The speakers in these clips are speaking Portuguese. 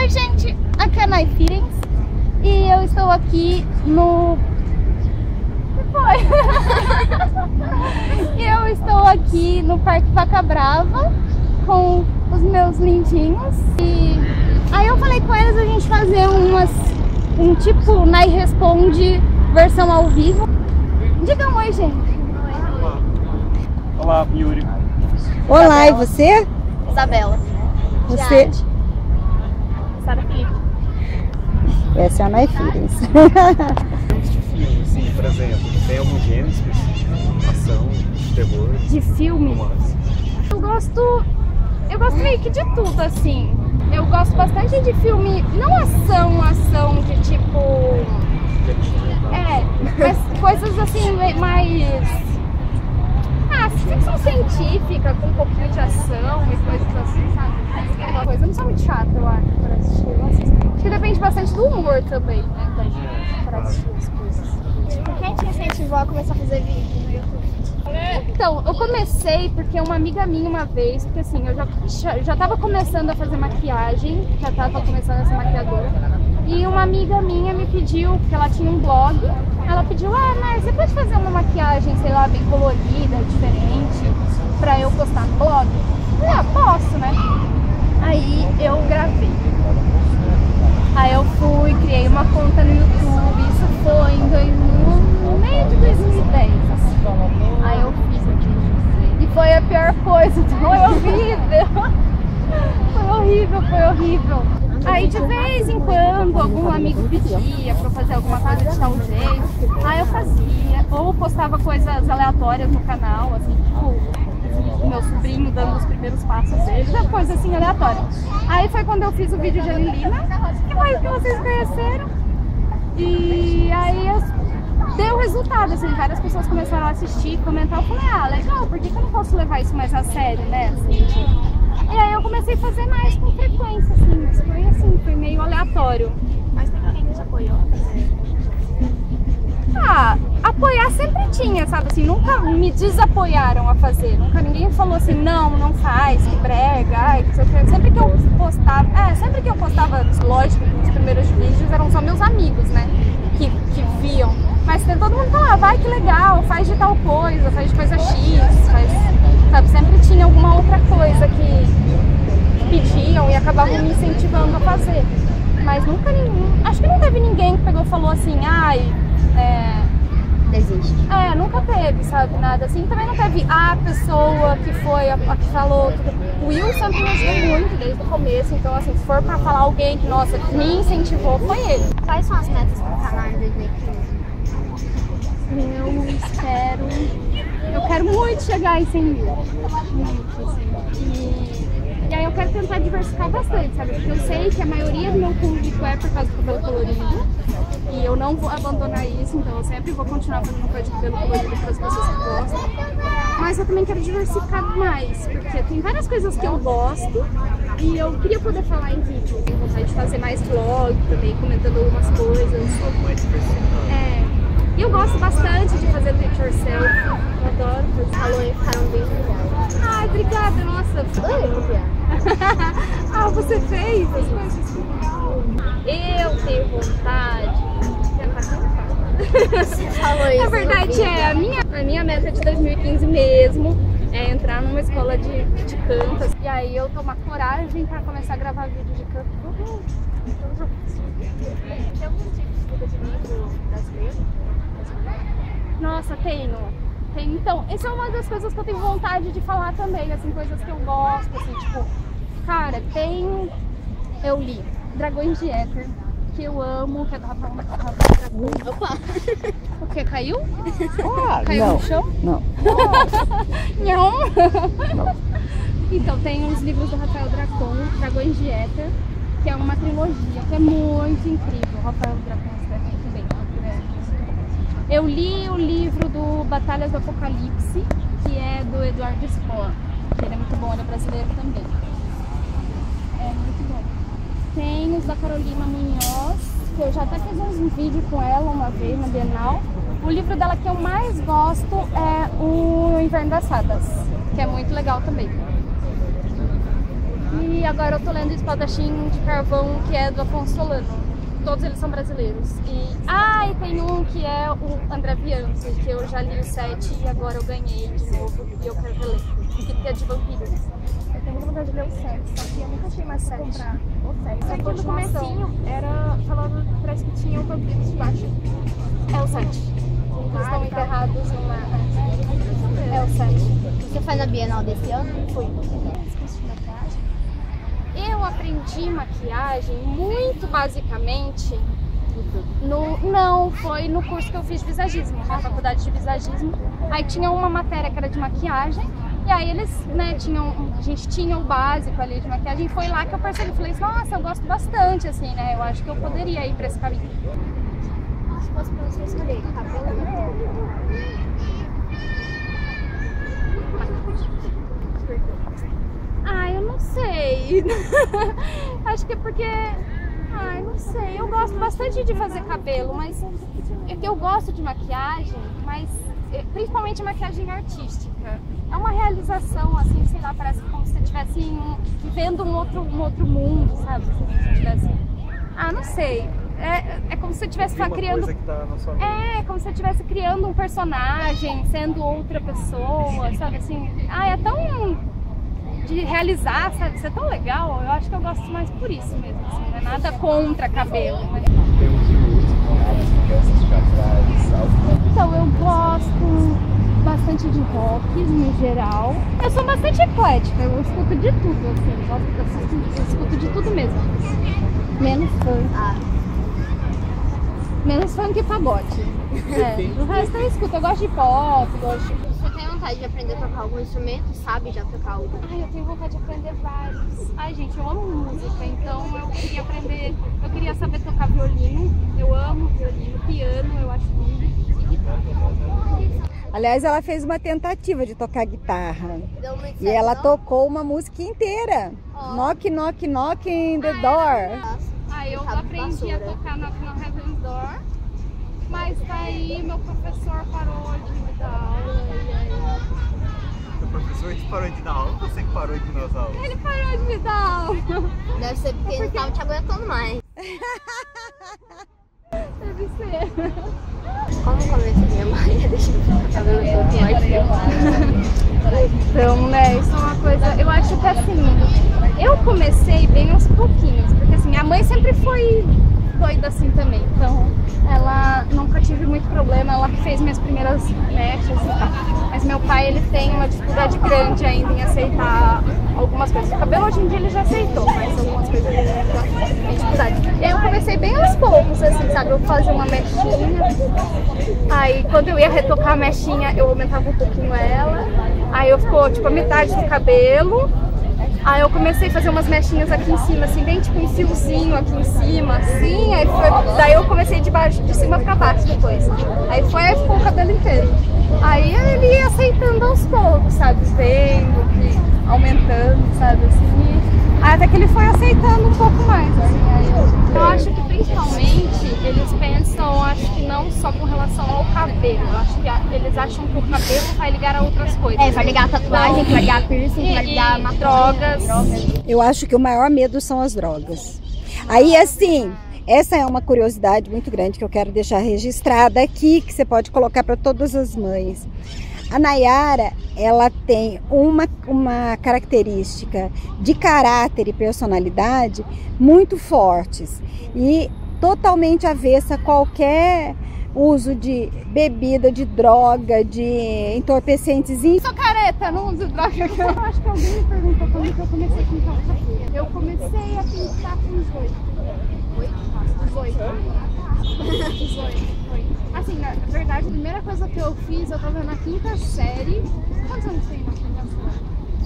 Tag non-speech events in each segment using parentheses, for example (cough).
Oi, gente, aqui é a Nai Feelings e eu estou aqui no. O que foi? e (laughs) eu estou aqui no Parque Vaca Brava com os meus lindinhos e aí eu falei com eles a gente fazer umas. um tipo Nai Responde versão ao vivo. Diga um oi, gente. Olá, Yuri. Olá, e você? Isabela. Você? Sara Felipe. Essa é a Nai Feelings. Filmes de filme, assim, por exemplo, tem algum gênero específico? Ação, terror, De filme. romance? Eu gosto. Eu gosto meio que de tudo, assim. Eu gosto bastante de filme, não ação, ação de tipo. É, mas coisas assim, mais. Ah, ficção científica, com um pouquinho de ação e coisas assim, sabe? Aquela coisa. Eu não sou muito chata, eu acho, pra assistir. Eu assisto. Acho que depende bastante do humor também, né? Pra, pra assistir as coisas. Quem te incentivou a começar a fazer vídeo no YouTube? Então, eu comecei porque uma amiga minha uma vez, porque assim, eu já, já, já tava começando a fazer maquiagem, já tava começando a ser maquiadora, e uma amiga minha me pediu, porque ela tinha um blog, ela pediu, ah, mas você pode fazer uma maquiagem, sei lá, bem colorida, diferente, pra eu postar no blog? Eu falei, ah, posso, né? Aí eu gravei. Aí eu fui, criei uma conta no YouTube, isso foi em dois, meio de 2010. assim. Aí eu fiz. E foi a pior coisa, (laughs) foi horrível. Foi horrível, foi horrível. Aí de vez em quando algum amigo pedia pra eu fazer alguma coisa de tal jeito, aí eu fazia. Ou postava coisas aleatórias no canal, assim, tipo, o meu sobrinho dando os primeiros passos dele, já coisa assim aleatória. Aí foi quando eu fiz o vídeo de Lilina, que foi que vocês conheceram. E aí eu- deu resultado, assim, várias pessoas começaram a assistir, comentar, eu falei, ah, legal, por que, que eu não posso levar isso mais a sério, né? Assim, e aí eu comecei a fazer mais com frequência, assim, mas foi assim, foi meio aleatório. Mas tem quem te apoiou? Ah, apoiar sempre tinha, sabe assim, nunca me desapoiaram a fazer, nunca ninguém falou assim, não, não faz, que brega, ai, que sei o que. Sempre que eu postava, é, sempre que eu postava, lógico, os primeiros vídeos eram só meus amigos, né, que, que viam. Mas todo mundo falava, vai que legal, faz de tal coisa, faz de coisa X, faz, sabe, sempre tinha alguma outra coisa que pediam e acabavam me incentivando a fazer. Mas nunca ninguém, acho que não teve ninguém que pegou e falou assim, ai, é, É, nunca teve, sabe, nada assim. Também não teve a pessoa que foi, a, a que falou tudo. O Will sempre me ajudou muito desde o começo, então assim, se for pra falar alguém que, nossa, me incentivou, foi ele. Quais são as metas pro canal em 2015? Eu espero. Eu quero muito chegar em 100 mil. Muito, assim. E, e aí eu quero tentar diversificar bastante, sabe? Porque eu sei que a maioria do meu público é por causa do cabelo colorido. E eu não vou abandonar isso, então eu sempre vou continuar fazendo coisa de cabelo colorido para as pessoas que gostam. Mas eu também quero diversificar mais, porque tem várias coisas que eu gosto e eu queria poder falar em vídeo. Tenho vontade de fazer mais vlog também, comentando algumas coisas. É, e eu gosto bastante de fazer do it yourself. Eu adoro fazer. Falou ficaram bem legais. Ai, obrigada, nossa. (laughs) ah, você fez as coisas que legal. Eu tenho vontade de tentar cantar. (laughs) Você falou isso. Na verdade, é a minha, a minha meta de 2015 mesmo é entrar numa escola de, de canto. E aí eu tomar coragem pra começar a gravar vídeo de canto. Uhul. Tem algum tipo de livro brasileiro? Nossa, tenho. Tenho. Então, essa é uma das coisas que eu tenho vontade de falar também, assim, coisas que eu gosto, assim, tipo, tem. Eu li Dragões de Éter, que eu amo, que é do Rafael Dragão. Opa! O que? Caiu? Ah, Caiu não. no chão? Não. Não. Então, tem os livros do Rafael Dracon, Dragões de Éter, que é uma trilogia, que é muito incrível. O Rafael Dracon escreve muito bem. né? Eu li o livro do Batalhas do Apocalipse, que é do Eduardo Spohr. que Ele é muito bom, ele é brasileiro também. Tem os da Carolina Munhoz, que eu já até fiz um vídeo com ela uma vez na Bienal. O livro dela que eu mais gosto é o Inverno das Fadas, que é muito legal também. E agora eu tô lendo Espadachim de Carvão, que é do Afonso Solano. Todos eles são brasileiros. E, ah, e tem um que é o André Bianchi, que eu já li o 7 e agora eu ganhei de novo e eu quero reler. Que é de vampiros. Eu tenho muita vontade de ler o 7, só que eu nunca achei mais 7. Comprar o 7. Aqui no comecinho era falando, parece que tinham vampiros debaixo. É o 7. Eles estão enterrados numa. É o 7. Você foi na Bienal desse ano? Fui. Eu aprendi maquiagem muito basicamente no não foi no curso que eu fiz de visagismo, na faculdade de visagismo. Aí tinha uma matéria que era de maquiagem e aí eles, né, tinham, a gente tinha o básico ali de maquiagem foi lá que eu percebi, falei, nossa, eu gosto bastante assim, né? Eu acho que eu poderia ir para esse caminho. Se fosse pra você escolher cabelo Ah, eu não sei. (laughs) Acho que é porque. Ai, não sei. Eu gosto bastante de fazer cabelo, mas é que eu gosto de maquiagem, mas principalmente maquiagem artística. É uma realização, assim, sei lá, parece como se você estivesse vivendo um outro, um outro mundo, sabe? Se você estivesse. Ah, não sei. É, é como se você estivesse criando. coisa que tá na sua mente. É, como se você estivesse criando um personagem, sendo outra pessoa, sabe assim? Ah, é tão de realizar, sabe? Isso é tão legal. Eu acho que eu gosto mais por isso mesmo, assim, não é nada contra cabelo. Mas... Temos de música, teatrais, algo. Então, eu gosto bastante de rock no geral. Eu sou bastante eclética, eu escuto de tudo, assim, eu gosto, eu escuto, eu escuto de tudo mesmo. Menos funk. Ah. Menos funk e pagode. É, (laughs) o resto eu escuto, eu gosto de pop, gosto de Você tem vontade de aprender a tocar algum instrumento? Sabe já tocar algum? Ai, eu tenho vontade de aprender vários. Ai, gente, eu amo música, então eu queria aprender. Eu queria saber tocar violino. Eu amo violino, piano, eu acho lindo. Aliás, ela fez uma tentativa de tocar guitarra. E ela não? tocou uma música inteira. Ó. Knock, knock, knock in the door. Nossa. Aí eu aprendi a tocar no, no Heaven's Door. Mas daí meu professor parou de me dar aula. E aí... O professor te parou de dar aula, você que parou de nas aulas. Ele parou de me dar aula. Deve ser porque não tava te aguentando mais. (laughs) Deve ser. Como começaria Maria? (laughs) Deixa eu ficar cabelo todo mais Então, né, isso é uma coisa. Eu acho que assim, eu comecei bem aos pouquinhos, porque assim, minha mãe sempre foi doida assim também. Então, ela nunca tive muito problema, ela fez minhas primeiras mechas e tal. Mas meu pai, ele tem uma dificuldade grande ainda em aceitar algumas coisas. O cabelo hoje em dia ele já aceitou, mas algumas coisas ele tem dificuldade. E aí eu comecei poucos, assim, sabe? Eu fazia uma mechinha. Aí quando eu ia retocar a mechinha, eu aumentava um pouquinho ela. Aí eu ficou tipo a metade do cabelo. Aí eu comecei a fazer umas mechinhas aqui em cima, assim, bem tipo um fiozinho aqui em cima, assim. Aí foi, daí eu comecei de baixo, de cima pra baixo depois. Aí foi, aí ficou o cabelo inteiro. Aí ele ia aceitando aos poucos, sabe? Vendo, aumentando, sabe? Assim. Aí até que ele foi aceitando um pouco mais, assim. Aí eu, eu acho que principalmente eles pensam, acho que não só com relação ao cabelo. Eu acho que a- eles acham que o cabelo vai ligar a outras coisas. É, vai ligar a tatuagem, vai ligar a piercing, vai E, ligar a e drogas. Eu acho que o maior medo são as drogas. Aí, assim, essa é uma curiosidade muito grande que eu quero deixar registrada aqui, que você pode colocar para todas as mães. A Nayara, ela tem uma, uma característica de caráter e personalidade muito fortes e totalmente avessa a qualquer uso de bebida, de droga, de entorpecentes sou careta, não uso droga. Eu acho que alguém me perguntou quando que eu comecei a pintar o cabelo. Eu comecei a pintar com os oito. Oito? Os oito. Foi. Assim, na verdade, a primeira coisa que eu fiz, eu tava na quinta série. Quantos anos tem na quinta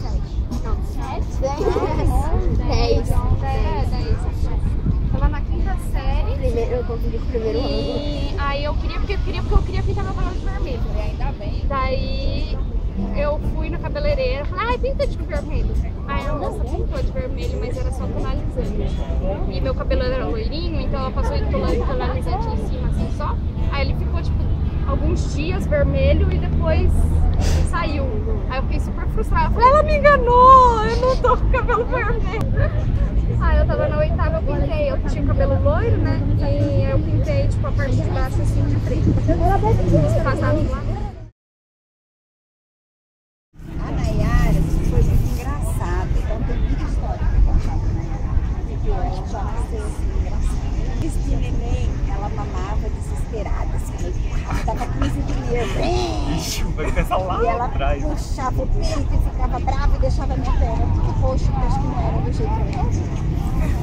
série? Não, Sete? Dez. Dez. É, dez. Tava na quinta série. Primeiro, eu consegui o primeiro ano. E aí eu queria, porque eu queria, porque eu queria pintar meu cabelo de vermelho. E ainda bem. Daí eu fui na cabeleireira, falei, ai, pinta de vermelho. Aí a moça pintou de vermelho, mas era só tonalizante. E meu cabelo era loirinho, então ela passou tonalizante em cima, assim, só. Aí ele ficou, tipo, alguns dias vermelho e depois saiu. Aí eu fiquei super frustrada. Falei, ela me enganou, eu não tô com cabelo vermelho. Aí eu tava na oitava, eu pintei, eu tinha cabelo loiro, né? E eu pintei tipo a parte de baixo assim de preto. Passado lá. A Nayara foi muito engraçada, então tem muita história pra contar da Nayara. Porque ela já nasceu assim, engraçada. Desde de neném, ela mamava desesperada, assim, ela empurrava, dava crise de começar E lá ela atrás. puxava o peito e ficava brava e deixava a minha perna tudo roxa, porque acho que não era do jeito que.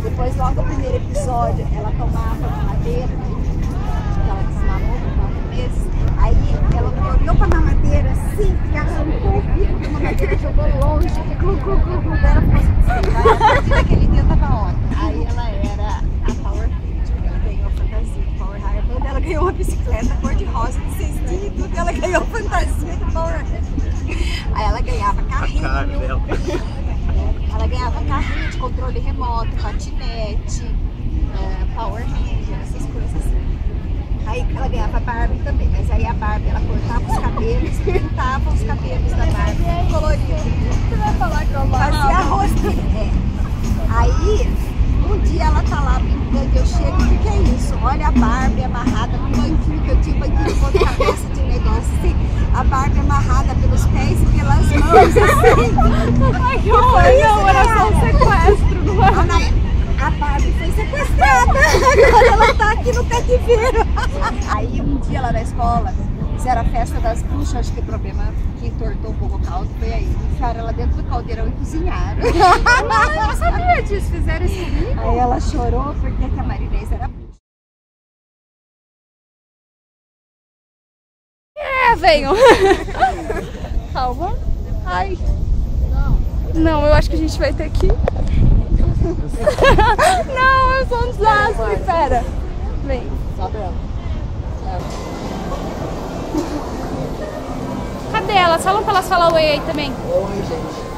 Depois, logo no primeiro episódio, ela tomava mamadeira, que ela desmamou por quatro meses. Aí ela me olhou pra mamadeira assim, e arrancou o bico da mamadeira, jogou longe, clu, clu, clu, clu, ficou satisfeita. Aí, a partir daquele dia eu tava ótima. Aí ela era a Power Ranger, ela ganhou a fantasia do Power Ranger. Quando ela ganhou uma bicicleta cor-de-rosa de cestinho e tudo, ela ganhou a fantasia do Power Ranger. Aí ela ganhava A cara carrinho, dela. ela ganhava carrinho de controle remoto, patinete, eh, Power Ranger, essas coisas assim. Aí ela ganhava Barbie também, mas aí a Barbie ela cortava os cabelos, (laughs) pintava os cabelos da Barbie colorido. Você vai falar que eu Fazia rosquinha. É. Aí, um dia ela tá lá pintando eu chego, o que, que é isso? Olha a Barbie amarrada no banquinho que eu tinha, banquinho de cabeça de negócio assim. A Barbie amarrada pelos pés e pelas mãos, assim. Ai, que horror, não, era só um sequestro, não A, era? Nay- a Barbie foi sequestrada, agora aqui no cativeiro. Aí um dia lá na escola, fizeram a festa das bruxas, acho que o problema que entortou um pouco o caldo foi aí. Enfiaram ela dentro do caldeirão e cozinharam. Eu não sabia disso, fizeram isso comigo. Aí ela chorou porque que a Marinês era bruxa. É, venham. Calma. Ai. Não, eu acho que a gente vai ter que. (laughs) Não, eu sou um desastre, pera. Vem. Cadê elas? Falam pra elas falar oi aí também. Oi, gente.